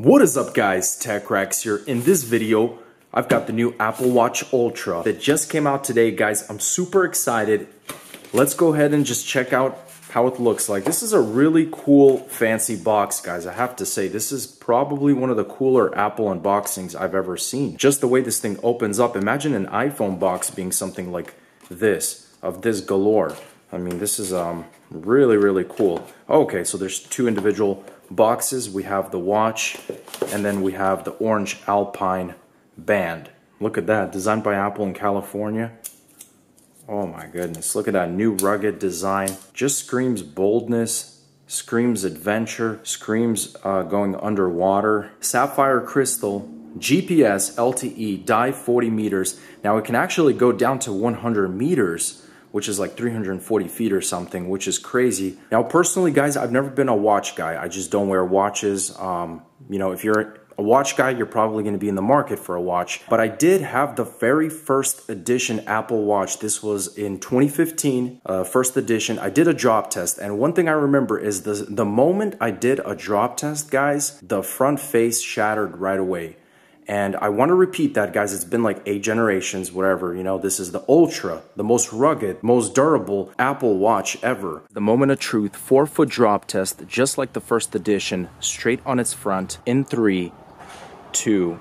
What is up guys, TechRax here. In this video, I've got the new Apple Watch Ultra that just came out today guys. I'm super excited. Let's go ahead and just check out how it looks like. This is a really cool fancy box guys. I have to say this is probably one of the cooler Apple unboxings I've ever seen. Just the way this thing opens up. Imagine an iPhone box being something like this, of this galore. I mean this is um really really cool. Okay, so there's two individual boxes, we have the watch, and then we have the orange Alpine band. Look at that, designed by Apple in California. Oh my goodness, look at that new rugged design. Just screams boldness, screams adventure, screams uh, going underwater. Sapphire crystal, GPS LTE, dive 40 meters. Now it can actually go down to 100 meters which is like 340 feet or something, which is crazy. Now, personally, guys, I've never been a watch guy. I just don't wear watches. Um, you know, if you're a watch guy, you're probably going to be in the market for a watch. But I did have the very first edition Apple Watch. This was in 2015, uh, first edition. I did a drop test, and one thing I remember is the the moment I did a drop test, guys, the front face shattered right away. And I want to repeat that, guys. It's been like eight generations, whatever. You know, this is the Ultra, the most rugged, most durable Apple Watch ever. The moment of truth, four foot drop test, just like the first edition, straight on its front in three, two,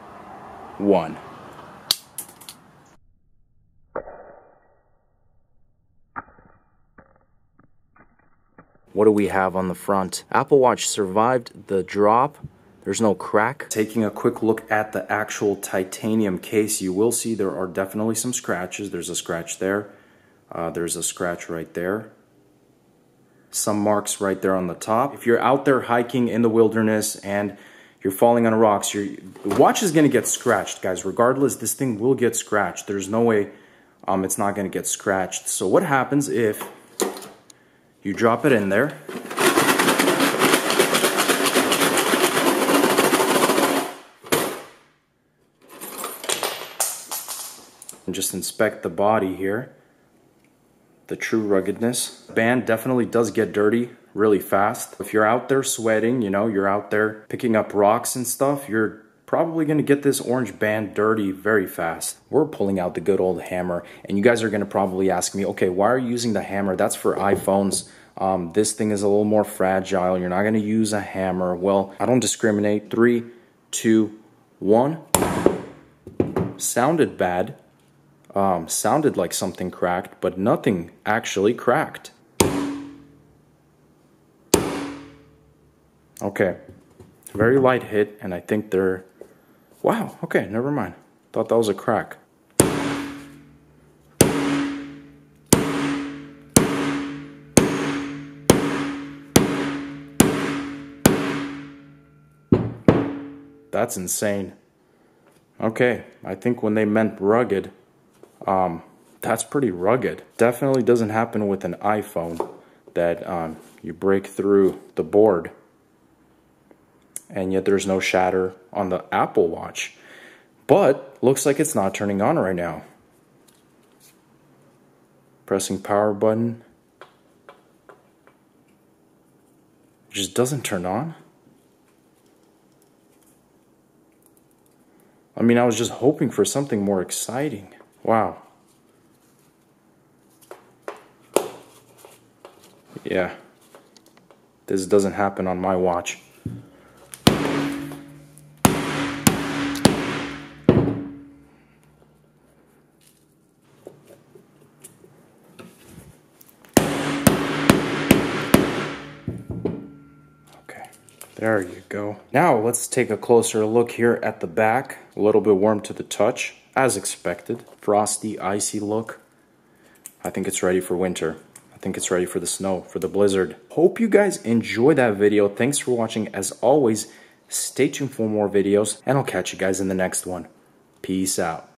one. What do we have on the front? Apple Watch survived the drop there's no crack. Taking a quick look at the actual titanium case, you will see there are definitely some scratches. There's a scratch there. Uh, there's a scratch right there. Some marks right there on the top. If you're out there hiking in the wilderness and you're falling on rocks, your watch is going to get scratched, guys. Regardless, this thing will get scratched. There's no way um, it's not going to get scratched. So what happens if you drop it in there and just inspect the body here. The true ruggedness. Band definitely does get dirty really fast. If you're out there sweating, you know, you're out there picking up rocks and stuff, you're probably going to get this orange band dirty very fast. We're pulling out the good old hammer, and you guys are going to probably ask me, okay, why are you using the hammer? That's for iPhones. Um, this thing is a little more fragile. You're not going to use a hammer. Well, I don't discriminate. Three, two, one. Sounded bad um, sounded like something cracked, but nothing actually cracked. Okay, very light hit, and I think they're. Wow, okay, never mind. Thought that was a crack. That's insane. Okay, I think when they meant rugged, um, that's pretty rugged. Definitely doesn't happen with an iPhone that um, you break through the board and yet there's no shatter on the Apple Watch. But looks like it's not turning on right now. Pressing power button. Just doesn't turn on. I mean, I was just hoping for something more exciting. Wow. Yeah. This doesn't happen on my watch. There you go. Now let's take a closer look here at the back. A little bit warm to the touch, as expected. Frosty, icy look. I think it's ready for winter. I think it's ready for the snow, for the blizzard. Hope you guys enjoyed that video. Thanks for watching. As always, stay tuned for more videos, and I'll catch you guys in the next one. Peace out.